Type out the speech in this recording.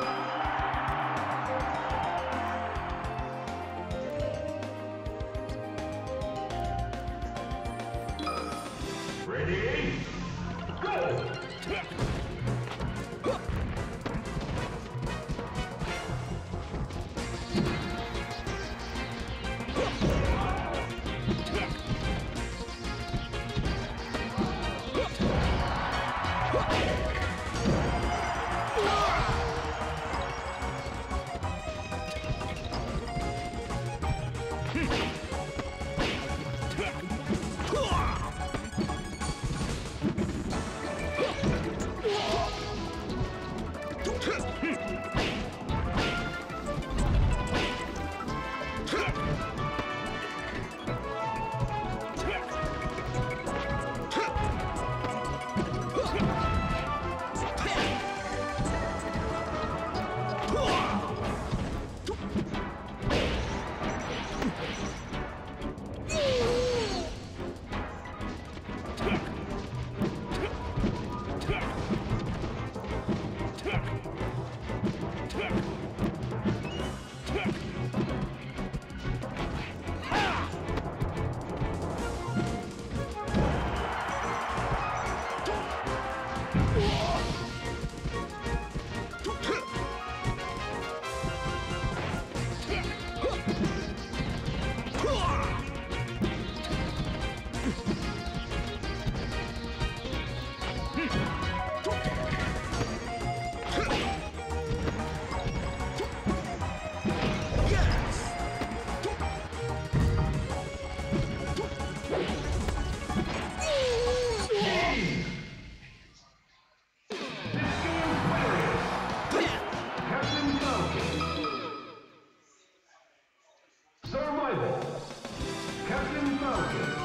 Bye. 哼去撤啊撤哼 Welcome.